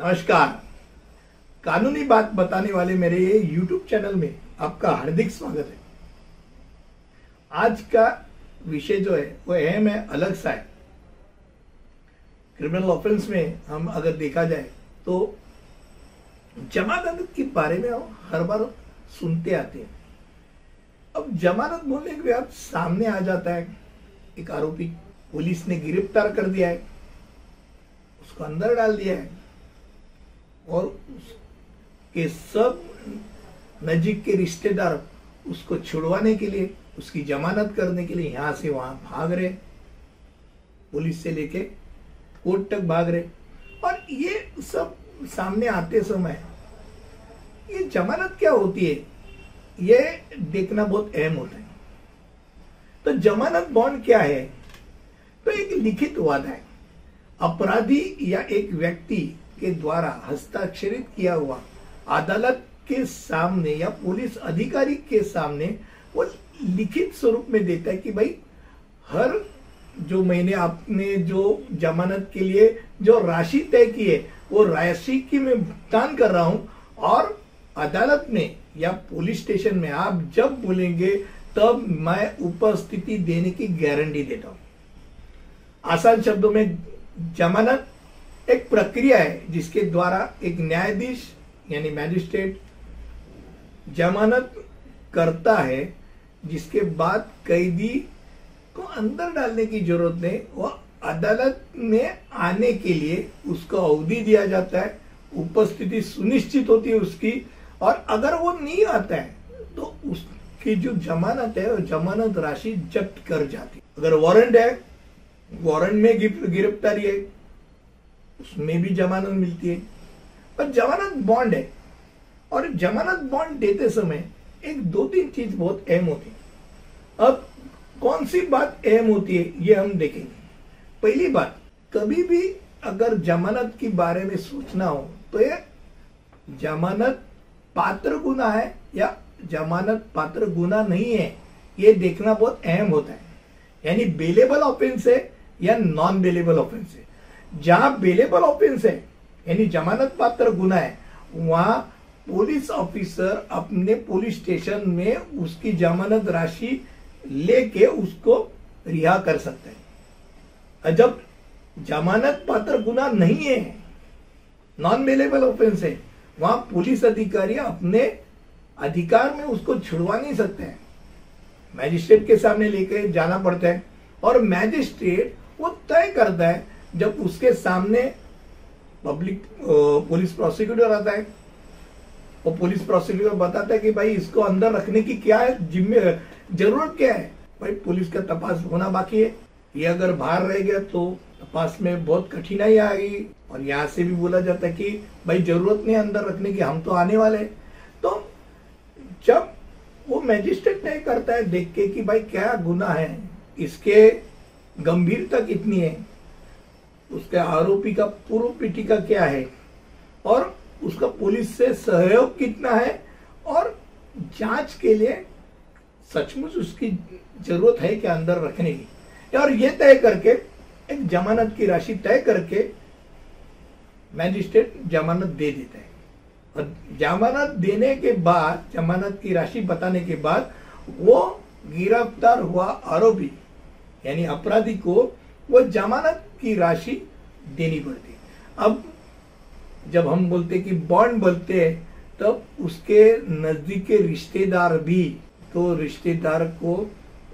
नमस्कार। कानूनी बात बताने वाले मेरे YouTube चैनल में आपका हार्दिक स्वागत है। आज का विषय जो है, वो अहम है, अलग सा है। क्रिमिनल ऑफेंस में हम अगर देखा जाए तो जमानत के बारे में हम हर बार सुनते आते हैं। अब जमानत बोलने के बाद सामने आ जाता है, एक आरोपी पुलिस ने गिरफ़्तार कर दिया है, उसको अंदर डाल दिया है। और उसके सब नजीक के रिश्तेदार उसको छुड़वाने के लिए, उसकी जमानत करने के लिए यहाँ से वहाँ भाग रहे, पुलिस से लेके कोर्ट तक भाग रहे। और ये सब सामने आते समय, ये जमानत क्या होती है? ये देखना बहुत अहम होता है। तो जमानत बॉन्ड क्या है? तो एक लिखित वादा है। अपराधी या एक व्यक्ति के द्वारा हस्ताक्षरित किया हुआ। अदालत के सामने या पुलिस अधिकारी के सामने वो लिखित स्वरूप में देता है कि भाई, हर जो महीने आपने जो जमानत के लिए जो राशि तय की है, वो राशि की मैं भुगतान कर रहा हूँ और अदालत में या पुलिस स्टेशन में आप जब बोलेंगे, तब मैं उपस्थिति देने की गारंटी देता हूँ। आसान शब्दों में, जमानत एक प्रक्रिया है जिसके द्वारा एक न्यायाधीश, यानी मैजिस्ट्रेट जमानत करता है, जिसके बाद कैदी को अंदर डालने की ज़रूरत नहीं, वो अदालत में आने के लिए उसको अवधि दिया जाता है, उपस्थिति सुनिश्चित होती है उसकी, और अगर वो नहीं आता है तो उसकी जो जमानत है, वो जमानत राशि जब्त कर जाती अगर वारंट है, वारंट में गिरफ्तारी है उसमें भी जमानत मिलती है। पर जमानत बॉन्ड है। और जमानत बॉन्ड देते समय एक दो तीन चीज़ बहुत अहम होती है। अब कौन सी बात अहम होती है, ये हम देखेंगे। पहली बात, कभी भी अगर जमानत के बारे में सोचना हो तो ये जमानत पात्र गुना है या जमानत पात्र गुना नहीं है, ये देखना बहुत अहम होता है। यानी बेलेबल ऑफेंस है या नॉन बेलेबल ऑफेंस है। जहाँ बेलेबल ऑफेंस है, यानी जमानत पात्र गुना है, वहाँ पुलिस ऑफिसर अपने पुलिस स्टेशन में उसकी जमानत राशि लेके उसको रिहा कर सकते हैं। जब जमानत पात्र गुना नहीं है नॉन बेलेबल ऑफेंस है, वहाँ पुलिस अधिकारी अपने अधिकार में उसको छुड़वा नहीं सकते हैं। मैजिस्ट्रेट के सामने लेके जाना पड़ता है और मैजिस्ट्रेट वो तय करता है जब उसके सामने पब्लिक पुलिस प्रोसिक्यूटर आता है, वो पुलिस प्रोसिक्यूटर बताता है कि भाई इसको अंदर रखने की क्या है जिम्मे, ज़रूरत क्या है? भाई पुलिस का तपास होना बाकी है। ये अगर बाहर रह गया तो तपास में बहुत कठिनाई आएगी और यहाँ से भी बोला जाता है कि भाई ज़रूरत नहीं अंदर रखने की, हम तो आने वाले तो जब वो मैजिस्ट्रेट तय करता है, देख के कि भाई क्या गुना है, इसके गंभीरता कितनी है? उसके आरोपी का पूर्व पीठिका क्या है? और उसका पुलिस से सहयोग कितना है? और जाँच के लिए सचमुच उसकी ज़रूरत है क्या अंदर रखने की? और ये तय करके, एक जमानत की राशि तय करके मैजिस्ट्रेट जमानत दे देता है। और जमानत देने के बाद, जमानत की राशि बताने के बाद, वो गिरफ़्तार हुआ आरोपी, यानी अपराधी को वो जमानत की राशि देनी पड़ती अब जब हम बोलते कि बॉन्ड बोलते हैं तब उसके नज़दीक के रिश्तेदार भी तो रिश्तेदार को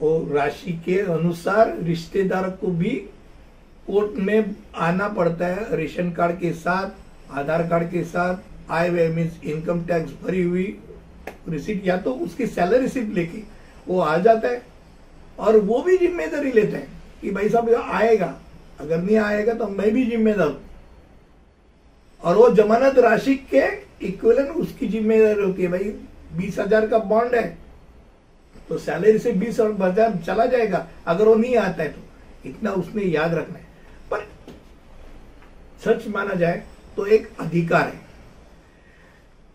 वो राशि के अनुसार रिश्तेदार को भी कोर्ट में आना पड़ता है, रेशन कार्ड के साथ, आधार कार्ड के साथ, आय व्यय मीन्स इनकम टैक्स भरी हुई रिसिप्ट या तो उसकी सैलरी रिसिप्ट लेके वो आ जाता है। और वो भी ज़िम्मेदारी लेते हैं कि भाई साहब आएगा। अगर नहीं आएगा तो मैं भी जिम्मेदार हूँ। और वो जमानत राशि के इक्वलन उसकी ज़िम्मेदारी होती है भाई। बीस हज़ार का बॉन्ड है तो सैलरी से बीस हज़ार चला जाएगा। अगर वो नहीं आता है तो। इतना उसने याद रखना है। पर सच माना जाए तो एक अधिकार है।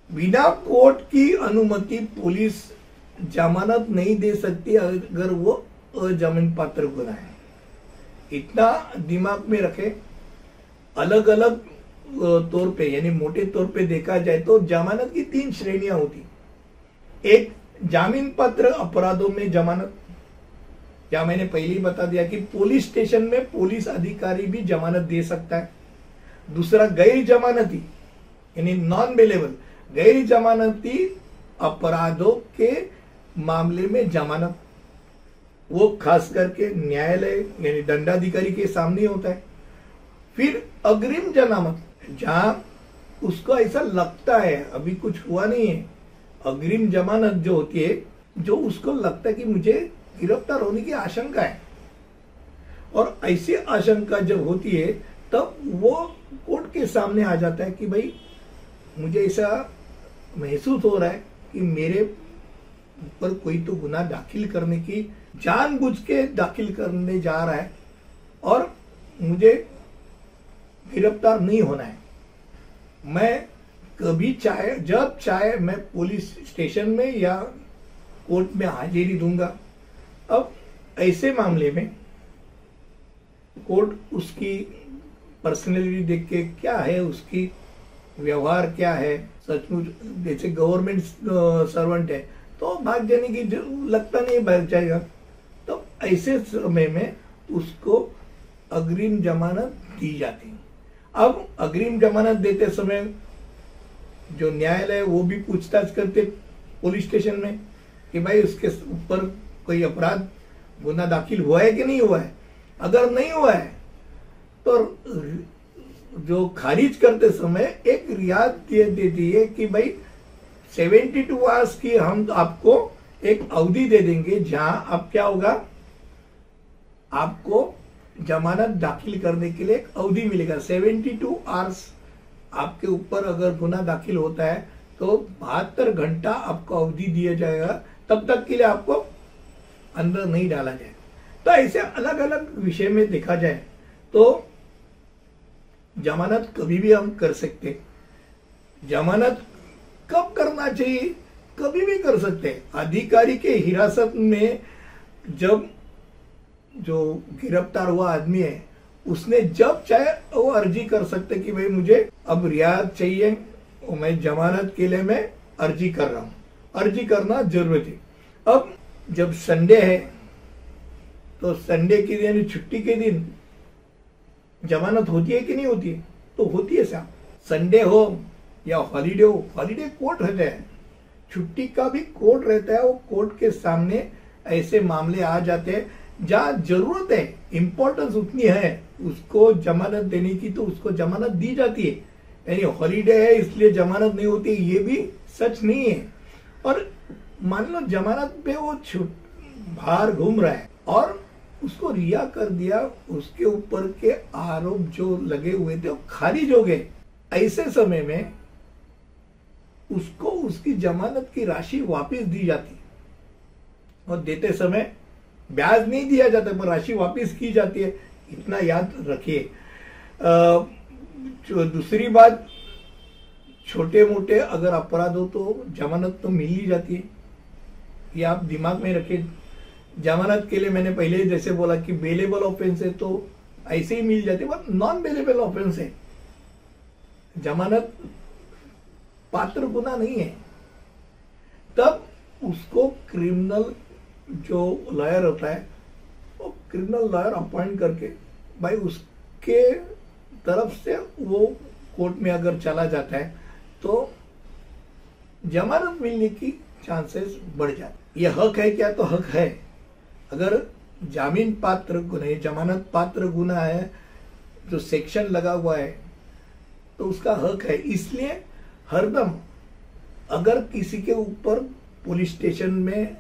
बिना कोर्ट की अनुमति पुलिस जमानत नहीं दे सकती अगर वो अजमीन पात्र गुना है। इतना दिमाग में रखे अलग अलग तौर पे, यानी मोटे तौर पे देखा जाए तो जमानत की तीन श्रेणियाँ होती। एक, जामीन पत्र अपराधों में जमानत। या मैंने पहले ही बता दिया कि पुलिस स्टेशन में पुलिस अधिकारी भी जमानत दे सकता है। दूसरा, गैर जमानती, यानी नॉन बेलेबल गैर जमानती अपराधों के मामले में जमानत। वो खास करके न्यायालय, यानी दंडाधिकारी के सामने होता है। फिर अग्रिम जमानत, जहाँ उसको ऐसा लगता है, अभी कुछ हुआ नहीं है, अग्रिम जमानत जो होती है, जो उसको लगता है कि मुझे गिरफ़्तार होने की आशंका है। और ऐसी आशंका जब होती है, तब वो कोर्ट के सामने आ जाता है कि भाई, मुझे ऐसा महसूस हो रहा है कि मेरे ऊपर कोई तो गुना दाखिल करने की जानबूझ के दाखिल करने जा रहा है और मुझे गिरफ़्तार नहीं होना है। मैं कभी चाहे, जब चाहे मैं पुलिस स्टेशन में या कोर्ट में हाजिरी दूँगा। अब ऐसे मामले में कोर्ट उसकी पर्सनैलिटी देख के क्या है, उसकी व्यवहार क्या है? सचमुच, जैसे गवर्नमेंट सर्वेंट है तो भाग जाने की लगता नहीं भाग जाएगा। तो ऐसे समय में उसको अग्रिम जमानत दी जाती है। अब अग्रिम जमानत देते समय जो न्यायालय वो भी पूछताछ करते पुलिस स्टेशन में कि भाई उसके ऊपर कोई अपराध गुना दाखिल हुआ है कि नहीं हुआ है? अगर नहीं हुआ है तो जो खारिज करते समय एक रियायत दे देती है कि भाई सेवेंटी टू आवर्स की हम आपको एक अवधि दे देंगे, जहाँ अब क्या होगा? आपको जमानत दाखिल करने के लिए एक अवधि मिलेगा। सेवेंटी टू आवर्स आपके ऊपर अगर गुना दाखिल होता है तो बहत्तर घंटा आपको अवधि दिया जाएगा। तब तक के लिए आपको अंदर नहीं डाला जाए। तो ऐसे अलग अलग विषय में देखा जाए तो जमानत कभी भी हम कर सकते जमानत कब करना चाहिए? कभी भी कर सकते हैं। अधिकारी के हिरासत में जब जो गिरफ़्तार हुआ आदमी है, उसने जब चाहे वो अर्जी कर सकते कि भाई मुझे अब रियायत चाहिए और मैं जमानत के लिए मैं अर्जी कर रहा हूँ। अर्जी करना ज़रूरी है अब जब संडे है तो संडे के दिन, छुट्टी के दिन जमानत होती है कि नहीं होती है? तो होती है, साहब। संडे हो या हॉलीडे हो हॉलीडे कोर्ट रहते है। छुट्टी का भी कोर्ट रहता है, वो कोर्ट के सामने ऐसे मामले आ जाते हैं, जहाँ ज़रूरत है इम्पोर्टेंस उतनी है, उसको जमानत देने की तो उसको जमानत दी जाती है। यानी हॉलीडे है, इसलिए जमानत नहीं होती, ये भी सच नहीं है। और मान लो जमानत पे वो बाहर घूम रहा है, और उसको रिया कर दिया, उसके ऊपर के आरोप जो लगे हुए थे, वो खारिज हो गए। ऐसे समय में उसको उसकी जमानत की राशि वापस दी जाती। और देते समय ब्याज नहीं दिया जाता, पर राशि वापस की जाती है। इतना याद रखिए। दूसरी बात छोटे मोटे अगर अपराध हो तो जमानत तो मिल ही जाती है। ये आप दिमाग में रखिए। जमानत के लिए मैंने पहले ही जैसे बोला कि बेलेबल ऑफेंस है तो ऐसे ही मिल जाती है नॉन बेलेबल ऑफेंस है। जमानत पात्र गुना नहीं है। तब उसको क्रिमिनल जो लॉयर होता है, वो क्रिमिनल लॉयर अपॉइंट करके, भाई उसके तरफ़ से वो कोर्ट में अगर चला जाता है तो जमानत मिलने की चांसेस बढ़ जाते ये हक है क्या? तो हक है। अगर जामीन पात्र गुना जमानत पात्र गुना है, जो सेक्शन लगा हुआ है तो उसका हक है। इसलिए हरदम, अगर किसी के ऊपर पुलिस स्टेशन में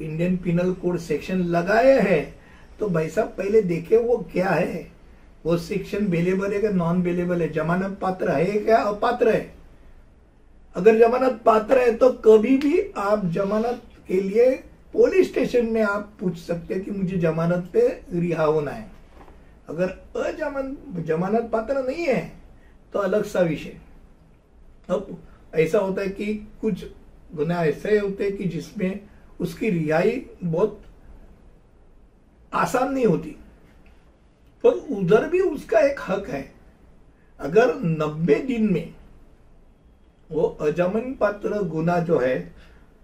इंडियन पिनल कोड सेक्शन लगाए हैं तो भाई साहब पहले देखे वो क्या है? वो सेक्शन बेलेबल है क्या नॉन बेलेबल है? जमानत पात्र है क्या अपात्र है? अगर जमानत पात्र है तो कभी भी आप जमानत के लिए पुलिस स्टेशन में आप पूछ सकते हैं कि मुझे जमानत पे रिहा होना है। अगर अजमान, जमानत पात्र नहीं है तो अलग सा विषय। अब ऐसा होता है कि कुछ गुना ऐसे होते हैं कि जिसमें उसकी रिहाई बहुत आसान नहीं होती। पर उधर भी उसका एक हक है। अगर नब्बे दिन में वो अजमन पात्र गुना जो है,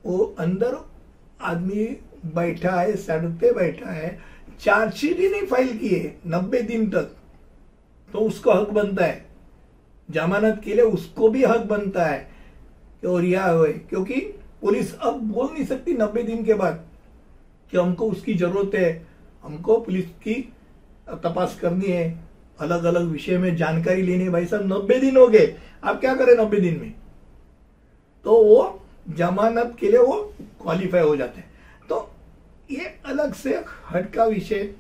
वो अंदर आदमी बैठा है सड़क पे बैठा है, चार्जशीट ही नहीं फ़ाइल किए नब्बे दिन तक तो उसको हक बनता है। जमानत के लिए उसको भी हक बनता है वो रिहा हुए क्योंकि पुलिस अब बोल नहीं सकती नब्बे दिन के बाद कि हमको उसकी ज़रूरत है। हमको पुलिस की तपास करनी है। अलग अलग विषय में जानकारी लेनी है। भाई साहब, नब्बे दिन हो गए। आप क्या करें नब्बे दिन में? तो वो जमानत के लिए वो क्वालिफाई हो जाते हैं। तो ये अलग से हट का विषय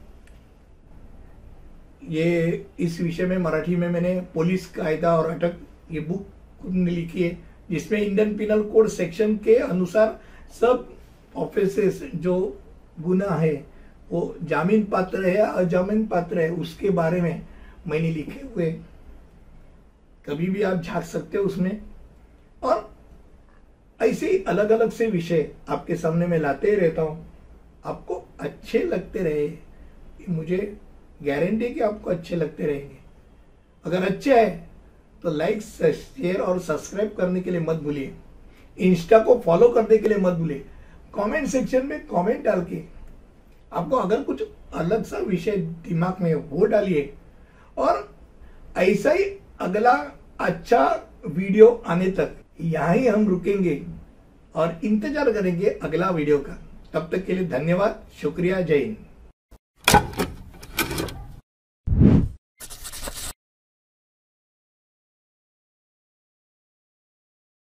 ये इस विषय में मराठी में मैंने पुलिस, कायदा और अटक ये बुक ने लिखी है, जिसमें इंडियन पिनल कोड सेक्शन के अनुसार सब ऑफ़िस जो गुना है, वो जामीन पात्र है, अजामीन पात्र है, उसके बारे में मैंने लिखे हुए। कभी भी आप झाँक सकते हो उसमें। और ऐसे ही अलग अलग से विषय आपके सामने में लाते ही रहता हूँ। आपको अच्छे लगते रहे मुझे गारंटी कि आपको अच्छे लगते रहेंगे। अगर अच्छे है तो लाइक शेयर और सब्सक्राइब करने के लिए मत भूलिए। इंस्टा को फॉलो करने के लिए मत भूलिए। कमेंट सेक्शन में कमेंट डाल के आपको अगर कुछ अलग सा विषय दिमाग में वो डालिए। और ऐसा ही अगला अच्छा वीडियो आने तक यहाँ ही हम रुकेंगे और इंतज़ार करेंगे अगला वीडियो का। तब तक के लिए धन्यवाद। शुक्रिया। जय हिंद।